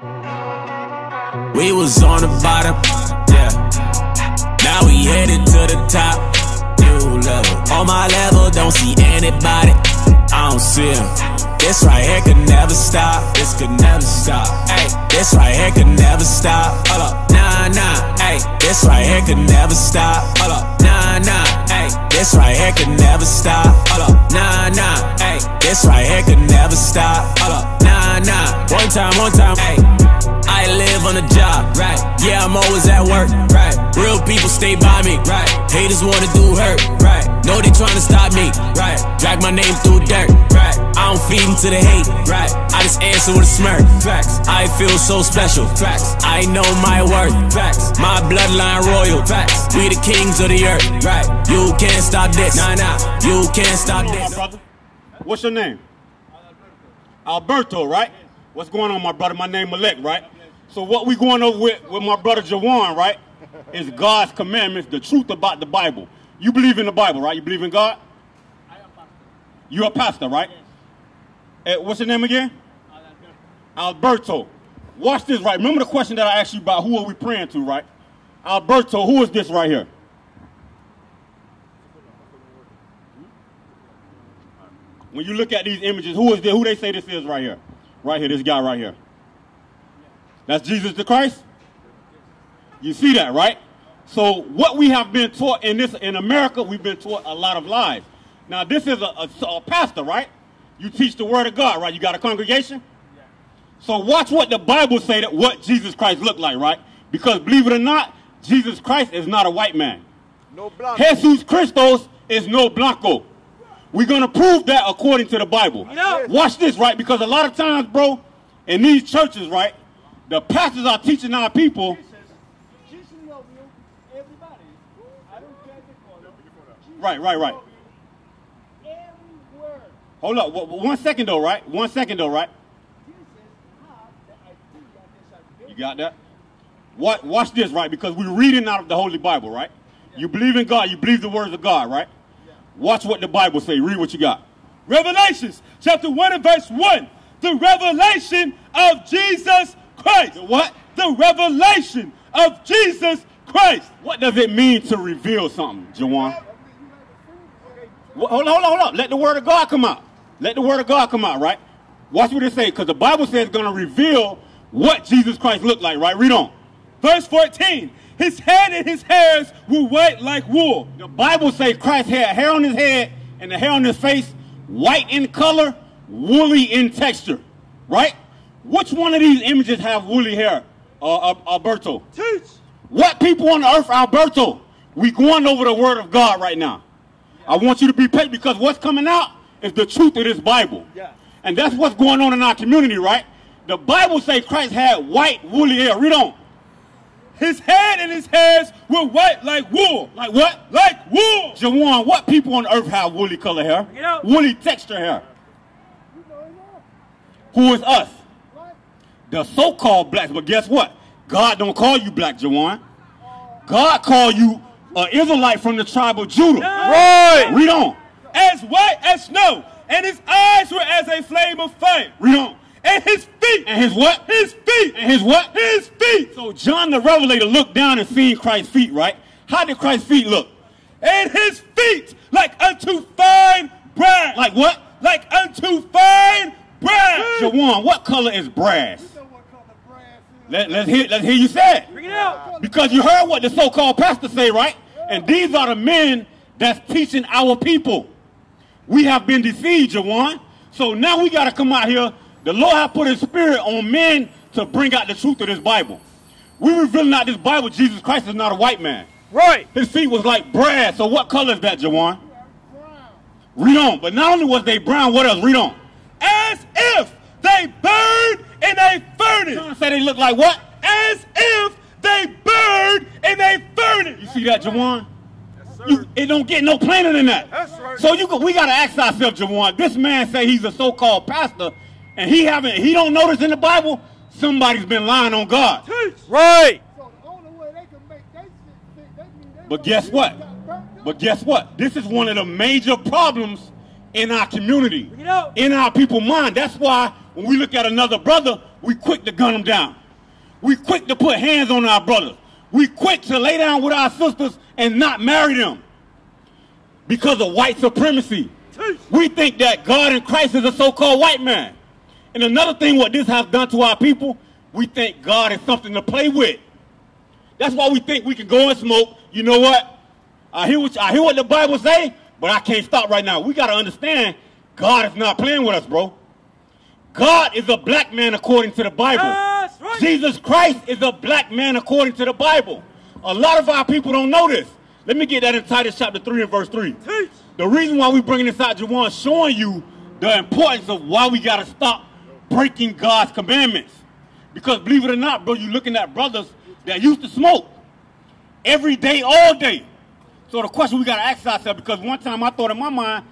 We was on the bottom, yeah. Now we headed to the top, new level. On my level, don't see anybody. I don't see him. This right here could never stop. This could never stop. Hey, this right here could never stop. Hold up, nah, nah. Hey, this right here could never stop. Hold up, nah, nah. Hey, this right here could never stop. Hold up, nah, nah. Hey, this right here could never stop. Hold up, nah, nah. One time, one time. Hey. I'm always at work, right? Real people stay by me, right? Haters wanna do hurt, right? Know they tryna stop me, right? Drag my name through dirt, right? I don't feed into the hate, right? I just answer with a smirk, facts. I feel so special, facts. I know my worth, facts. My bloodline royal, facts. We the kings of the earth, right? You can't stop this, nah, nah. You can't stop this. What's your name? Alberto, right? What's going on, my brother? My name Malek, right? So what we going over with with my brother Jawan, right? Is God's commandments, the truth about the Bible. You believe in the Bible, right? You believe in God? I am. You're a pastor, right? Eh, what's your name again? Alberto. Watch this, right? Remember the question that I asked you about who are we praying to, right? Alberto, who is this right here? When you look at these images, who is this? Who they say this is right here? Right here, this guy right here. That's Jesus the Christ? You see that, right? So what we have been taught in this in America, we've been taught a lot of lies. Now this is a, a, a pastor, right? You teach the word of God, right? You got a congregation? So watch what the Bible say that what Jesus Christ looked like, right? Because believe it or not, Jesus Christ is not a white man. No blanco. Jesus Christos is no blanco. We're gonna prove that according to the Bible. know- Watch this, right? Because a lot of times, bro, in these churches, right, the pastors are teaching our people. Right, right, right. Hold up, one second though, right? One second though, right? You got that? What? Watch this, right? Because we're reading out of the Holy Bible, right? You believe in God. You believe the words of God, right? Watch what the Bible say. Read what you got. Revelations chapter 1 and verse 1. The revelation of Jesus Christ. The what? The revelation of Jesus Christ. What does it mean to reveal something, Jawan? Wh- Hold on, hold on, hold on. Let the word of God come out. Let the word of God come out, right? Watch what it says, because the Bible says it's going to reveal what Jesus Christ looked like, right? Read on. Verse 14. His head and his hairs were white like wool. The Bible says Christ had hair on his head and the hair on his face, white in color, woolly in texture, right? Which one of these images have woolly hair, uh, Al- Alberto? Teach. What people on earth, Alberto? We going over the word of God right now. I want you to be patient because what's coming out is the truth of this Bible. Yeah. And that's what's going on in our community, right? The Bible says Christ had white, woolly hair. Read on. His head and his hairs were white like wool. Like what? Like wool. Jawan, what people on earth have woolly color hair? Woolly texture hair. You know enough. Who is us? Right? The so-called blacks. But guess what? God don't call you black, Jawan. God call you an Israelite from the tribe of Judah. Right. Read on. As white as snow. And his eyes were as a flame of fire. Read on. And his feet. And his what? His feet. And his what? His feet. So John the Revelator looked down and seen Christ's feet, right? How did Christ's feet look? And his feet like unto fine brass. Like what? like unto fine brass. Jawan, what color is brass? You know what color brass is. Let, let's hear let's hear you say it. Bring it out. Because you heard what the so-called pastor say, right? And these are the men that's teaching our people. We have been deceived, Jawan. So now we got to come out here. The Lord has put his spirit on men to bring out the truth of this Bible. We revealing out this Bible, Jesus Christ is not a white man. Right. His feet was like brass. So what color is that, Jawan? Brown. Read on. But not only was they brown, what else? Read on. As if they burned in a furnace. John said they look like what? As if they burned in a furnace. You see that, Jawan? You, it don't get no plainer than that. That's right. So you we gotta ask ourselves, Jawan. This man say he's a so-called pastor, and he haven't he don't notice in the Bible somebody's been lying on God. Teach. Right. So the only way they can make they shit fit, that they But guess what? got burnt up. But guess what? This is one of the major problems in our community, Bring it out. in our people mind. That's why when we look at another brother, we quick to gun them down. We quick to put hands on our brothers. We quick to lay down with our sisters and not marry them because of white supremacy. We think that God in Christ is a so-called white man. And another thing what this has done to our people, we think God is something to play with. That's why we think we can go and smoke. You know what? I hear what I hear what the Bible say, but I can't stop right now. We got to understand God is not playing with us, bro. God is a black man according to the Bible. Right. Jesus Christ is a black man according to the Bible. A lot of our people don't know this. Let me get that in Titus chapter 3 and verse 3. Teach. The reason why we bringing this out, Jawan, showing you the importance of why we got to stop breaking God's commandments. Because believe it or not, bro, you're looking at brothers that used to smoke every day, all day. So the question we got to ask ourselves, because one time I thought in my mind,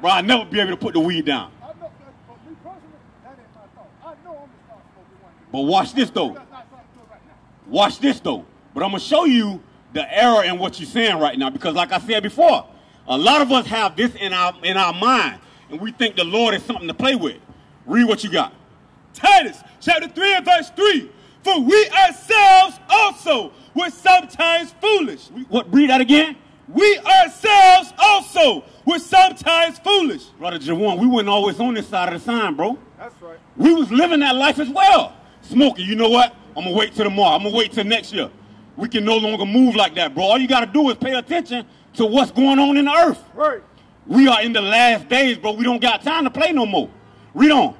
bro, I'll never be able to put the weed down. I know that, but me personally, that ain't my thought. I know I'm gonna start smoking one day. But watch this, though. That's not something to do right now. Watch this though. But I'm gonna show you the error in what you're saying right now because, like I said before, a lot of us have this in our in our mind, and we think the Lord is something to play with. Read what you got. Titus chapter 3 and verse 3. For we ourselves also were sometimes foolish. We- What? Read that again, We ourselves also were sometimes foolish. brother Jawan. We weren't always on this side of the sign, bro. That's right. We was living that life as well. Smoking. You know what? I'm gonna wait till tomorrow. I'm gonna wait till next year. We can no longer move like that, bro. All you gotta do is pay attention to what's going on in the earth. Right. We are in the last days, bro. We don't got time to play no more. Read on.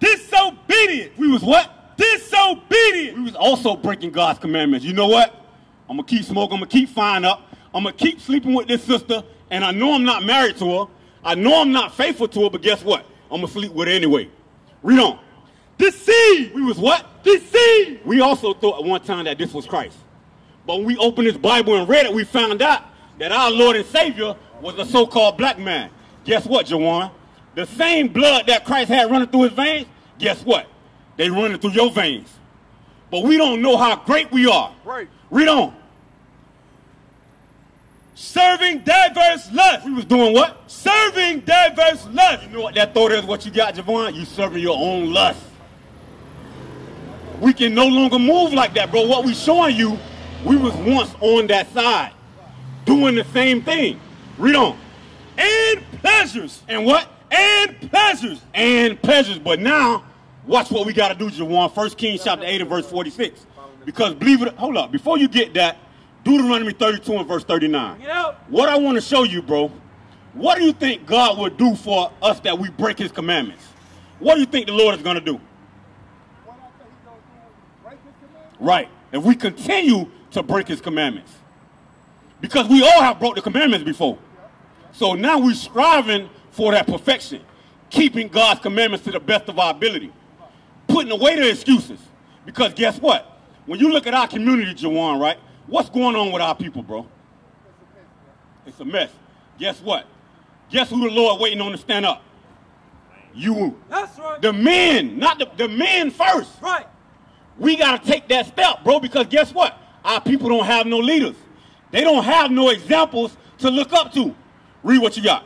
Disobedient. We was what? Disobedient. We was also breaking God's commandments. You know what? I'm gonna keep smoking. I'm gonna keep fine up. I'm gonna keep sleeping with this sister, and I know I'm not married to her. I know I'm not faithful to her, but guess what? I'm gonna sleep with her anyway. Read on. Deceive. We was what? Deceive. We also thought at one time that this was Christ. But when we opened this Bible and read it, we found out that our Lord and Savior was a so-called black man. Guess what, Jawan? The same blood that Christ had running through his veins, guess what? They running through your veins. But we don't know how great we are. Right. Read on. Serving diverse lust. We was doing what? Serving diverse lust. You know what that thought is, what you got, Javon? You serving your own lust. We can no longer move like that, bro. What we showing you, we was once on that side, doing the same thing. Read on. And pleasures. And what? And pleasures. And pleasures. But now, watch what we got to do, Jawan. First Kings chapter 8 and verse 46. Because believe it, hold up. Before you get that, Deuteronomy 32 and verse 39. Get. What I want to show you, bro, what do you think God would do for us that we break his commandments? What do you think the Lord is going to do? What I think he gonna do is break his commandments. Right. If we continue to break his commandments. Because we all have broke the commandments before. So now we're striving for that perfection, keeping God's commandments to the best of our ability, putting away the excuses. Because guess what? When you look at our community, Jawan, right? What's going on with our people, bro? It's a mess. Guess what? Guess who the Lord waiting on to stand up? You. That's right. The men, not the, the men first. right. We got to take that step, bro, because guess what? Our people don't have no leaders. They don't have no examples to look up to. Read what you got.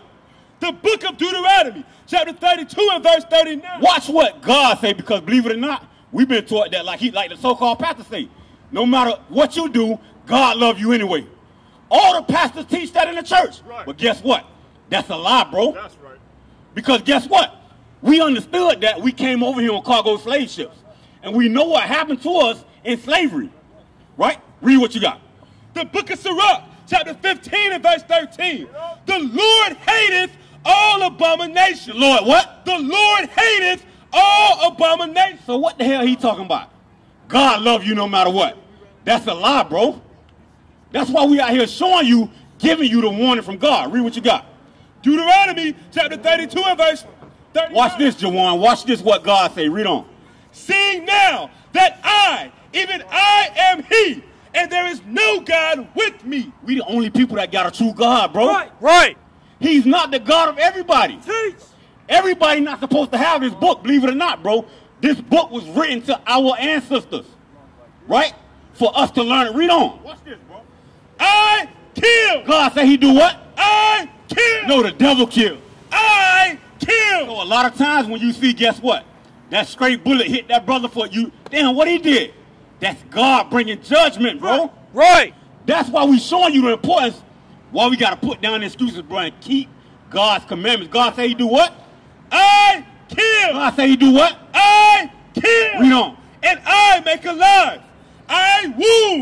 The book of Deuteronomy, chapter 32 and verse 39. Watch what God say, because believe it or not, we've been taught that like he like the so-called pastor say, no matter what you do, God love you anyway. All the pastors teach that in the church. Right. But guess what? That's a lie, bro. That's right. Because guess what? We understood that we came over here on cargo slave ships. And we know what happened to us in slavery. Right? Read what you got. The book of Sirach, chapter 15 and verse 13. The Lord hateth all abomination. Lord, what? The Lord hateth all abomination. So what the hell he talking about? God love you no matter what. That's a lie, bro. That's why we out here showing you, giving you the warning from God. Read what you got. Deuteronomy, chapter 32 and verse 39. Watch this, Jawan. Watch this what God say. Read on. Seeing now that I, even I am he, and there is no God with me. We the only people that got a true God, bro. Right. Right. He's not the God of everybody. Teach. Everybody not supposed to have this book, believe it or not, bro. This book was written to our ancestors, right? For us to learn it. Read on. Watch this, bro. I kill. God say he do what? I kill. No, the devil kill. I kill. So a lot of times when you see, guess what? That straight bullet hit that brother for you. Damn, what he did? That's God bringing judgment, bro. Right. That's why we showing you the importance. Why we gotta put down excuses, bro, and keep God's commandments. God say he do what? I kill. God say he do what? I kill. We don't. And I make alive. I wound.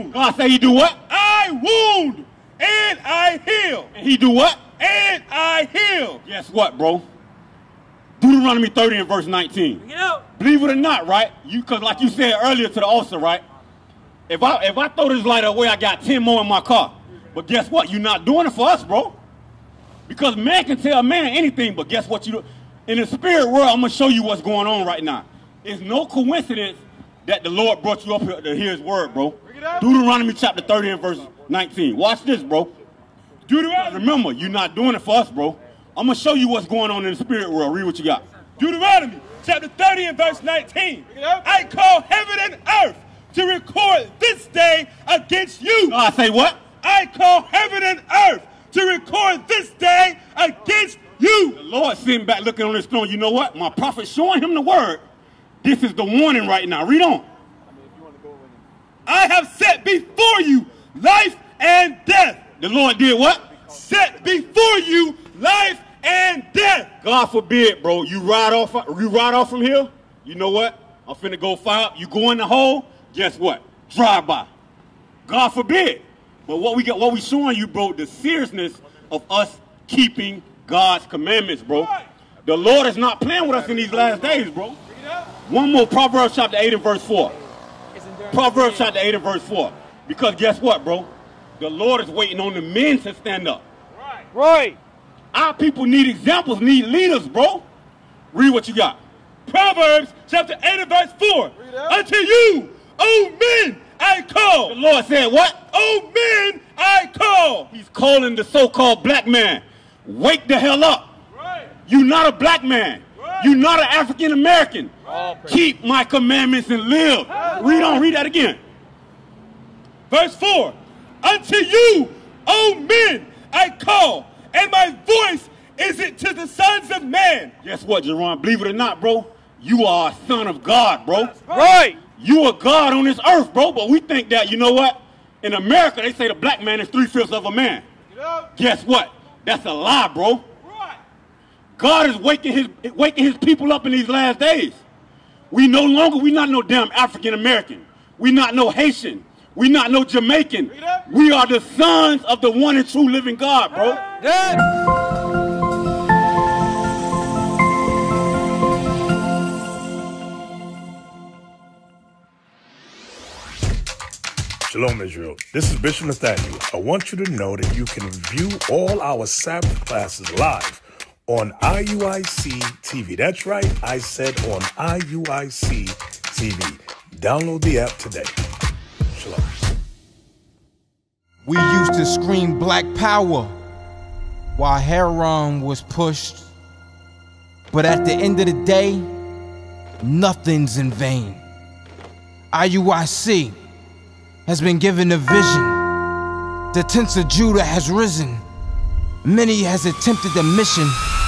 Oh, God say he do what? I wound. And I heal. And he do what? And I heal. Guess what, bro? Deuteronomy 30 and verse 19. Get out. Believe it or not, right? You cause like you said earlier to the officer, right? If I if I throw this light away, I got 10 more in my car. But guess what? You're not doing it for us, bro. Because man can tell man anything, but guess what you do? In the spirit world, I'm gonna show you what's going on right now. It's no coincidence that the Lord brought you up here to hear his word, bro. Deuteronomy chapter 30 and verse 19. Watch this, bro. Deuteronomy. Remember, you're not doing it for us, bro. I'm gonna show you what's going on in the spirit world. Read what you got. Deuteronomy chapter 30 and verse 19. I call heaven and earth to record this day against you. I say what? I call heaven and earth to record this day against you. The Lord sitting back looking on his throne. You know what? My prophet showing him the word. This is the warning right now. Read on. I have set before you life and death. The Lord did what? Set before you life and death. God forbid, bro. You ride off. You ride off from here. You know what? I'm finna go fire up. You go in the hole. Guess what? Drive by. God forbid. But what we got, what we showing you, bro, the seriousness of us keeping God's commandments, bro. The Lord is not playing with us in these last days, bro. One more Proverbs chapter 8 and verse 4. Proverbs chapter 8 and verse 4. Because guess what, bro? The Lord is waiting on the men to stand up. Right. Right. Our people need examples, need leaders, bro. Read what you got. Proverbs chapter 8 and verse 4. Unto you, O men, I call. The. Lord said what? O men, I call. He's calling the so-called black man. Wake the hell up. Right. You're not a black man. You're not an African American. Keep my commandments and live. Read on, read that again. Verse 4 Unto you, O men, I call, and my voice is it to the sons of man. Guess what, Jerron? Believe it or not, bro, you are a son of God, bro. Right. You are God on this earth, bro. But we think that, you know what? In America, they say the black man is three-fifths of a man. Guess what? That's a lie, bro. Right. God is waking his waking his people up in these last days. We no longer we not no damn African American. We not no Haitian. We not no Jamaican. We are the sons of the one and true living God, bro. Shalom, Israel. This is Bishop Nathaniel. I want you to know that you can view all our Sabbath classes live on IUIC TV. That's right, I said on IUIC TV. Download the app today. Shalom. We used to scream black power while heroin was pushed. But at the end of the day, nothing's in vain. IUIC has been given a vision. The tents of Judah has risen. Many has attempted the mission,